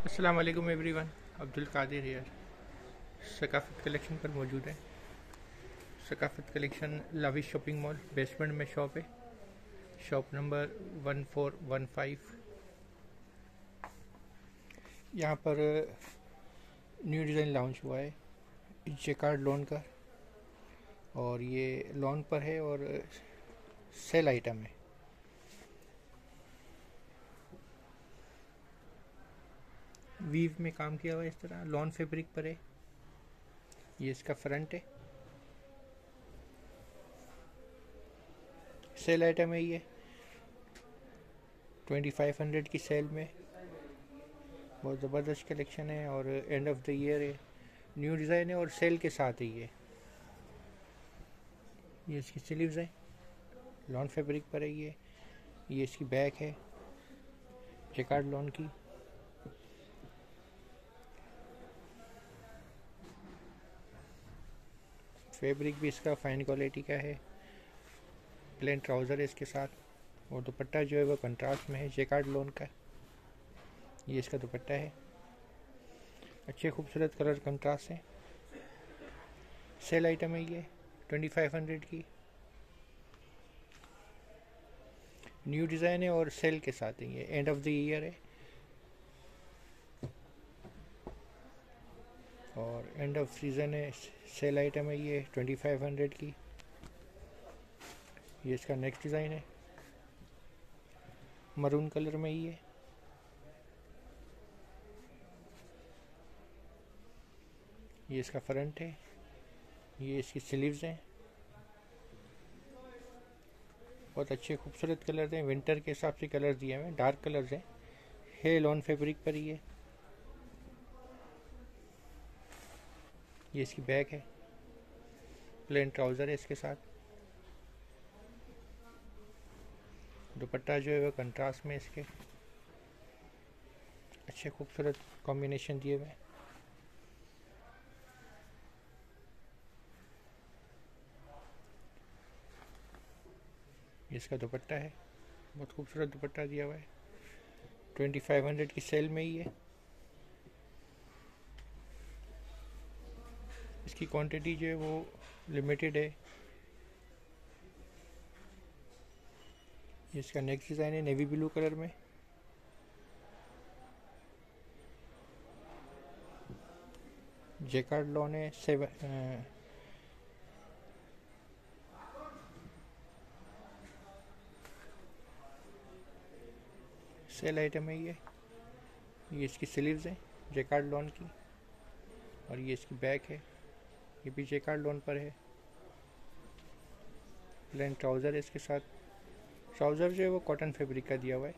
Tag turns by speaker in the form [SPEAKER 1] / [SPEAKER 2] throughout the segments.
[SPEAKER 1] अस्सलाम वालेकुम everyone Abdul Qadir here Saqafat collection पर मौजूद है। Saqafat collection Lavish Shopping Mall basement में शॉप है। Shop number one four one five यहाँ पर न्यू डिज़ाइन लॉन्च हुआ है। जे कार्ड लोन का। और ये लोन पर है और सेल आइटम है। वीव में काम किया हुआ है इस तरह। लॉन फैब्रिक पर है। ये इसका फ्रंट है। सेल आइटम है ये। ट्वेंटी फाइव हंड्रेड की सेल में। बहुत ज़बरदस्त कलेक्शन है और एंड ऑफ़ द ईयर है। न्यू डिज़ाइन है और सेल के साथ है ये ये इसकी स्लीव्स है। लॉन फैब्रिक पर है ये। ये इसकी बैक है। जेकार्ड लॉन की। फैब्रिक भी इसका फाइन क्वालिटी का है। प्लेन ट्राउज़र है इसके साथ। और दुपट्टा जो है वो कंट्रास्ट में है जेकार्ड लोन का। ये इसका दुपट्टा है। अच्छे खूबसूरत कलर कंट्रास्ट है। सेल आइटम है ये ट्वेंटी फाइव हंड्रेड की। न्यू डिज़ाइन है और सेल के साथ है ये। एंड ऑफ़ द ईयर है। और एंड ऑफ़ सीज़न है सेल आइटम है ये ट्वेंटी फाइव हंड्रेड की। ये इसका नेक्स्ट डिज़ाइन है। मरून कलर में ही है। ये इसका फ्रंट है। ये इसकी स्लीव्स हैं। बहुत अच्छे खूबसूरत कलर हैं। विंटर के हिसाब से कलर दिए हुए हैं। डार्क कलर्स हैं। है लॉन फैब्रिक पर ही है। ये इसकी बैग है। प्लेन ट्राउज़र है इसके साथ। दुपट्टा जो है वह कंट्रास्ट में इसके। अच्छे खूबसूरत कॉम्बिनेशन दिए हुए इसका दुपट्टा है। बहुत खूबसूरत दुपट्टा दिया हुआ है। ट्वेंटी फाइव हंड्रेड की सेल में ही है। इसकी क्वांटिटी जो है वो लिमिटेड है। इसका नेक्स्ट डिज़ाइन है नेवी ब्लू कलर में। जेकार्ड लॉन है सेवन सेल आइटम है ये। ये इसकी स्लीव्स हैं जेकार्ड लॉन की। और ये इसकी बैक है। ये पीछे कार्ड लोन पर है। प्लेन ट्राउज़र है इसके साथ। ट्राउज़र जो है वो कॉटन फैब्रिक का दिया हुआ है।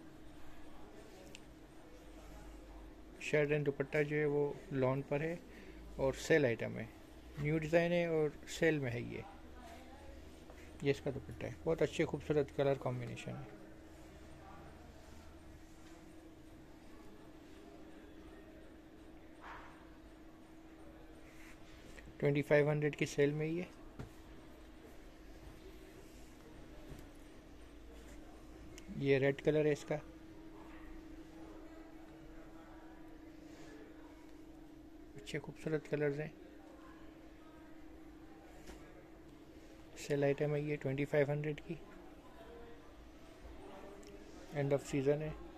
[SPEAKER 1] शर्ट एंड दुपट्टा जो है वो लॉन पर है और सेल आइटम है। न्यू डिज़ाइन है और सेल में है ये। ये इसका दुपट्टा है। बहुत अच्छे, खूबसूरत कलर कॉम्बिनेशन है। ट्वेंटी फाइव हंड्रेड की सेल में ही है। ये रेड कलर है इसका। अच्छे खूबसूरत कलर्स हैं। सेल आइटम है ये ट्वेंटी फाइव हंड्रेड की। एंड ऑफ़ सीज़न है।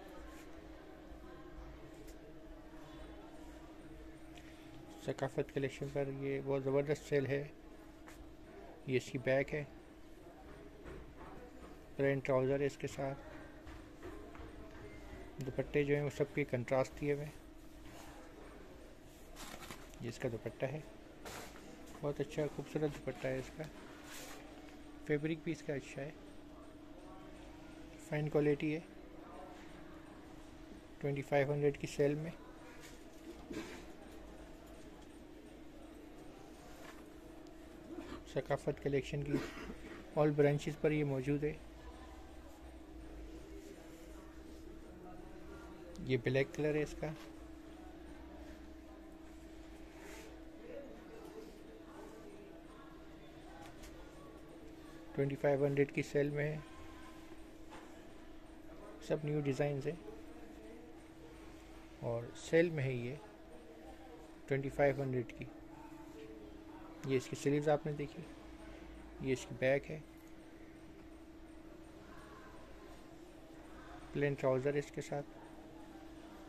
[SPEAKER 1] सकाफत कलेक्शन पर ये बहुत ज़बरदस्त सेल है। ये इसकी बैग है। प्लेन ट्राउज़र है इसके साथ। दुपट्टे जो हैं वो सबके कंट्रास्ट दिए हुए ये इसका दुपट्टा है। बहुत अच्छा खूबसूरत दुपट्टा है इसका। फैब्रिक भी इसका अच्छा है। फाइन क्वालिटी है। ट्वेंटी फाइव हंड्रेड की सेल में। सकाफत कलेक्शन की ऑल ब्रांचेस पर ये मौजूद है। ये ब्लैक कलर है इसका। ट्वेंटी फाइव हंड्रेड की सेल में है। सब न्यू डिज़ाइन है। और सेल में है ये ट्वेंटी फाइव हंड्रेड की। ये इसकी सीरीज़ आपने देखी? ये इसकी बैक है। प्लेन ट्राउज़र इसके साथ।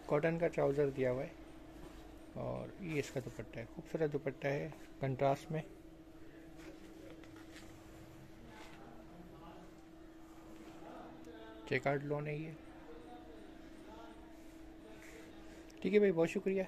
[SPEAKER 1] कॉटन का ट्राउज़र दिया हुआ है। और ये इसका दुपट्टा है। खूबसूरत दुपट्टा है, कंट्रास्ट में। चेक आउट लोन है ये। ठीक है भाई, बहुत शुक्रिया।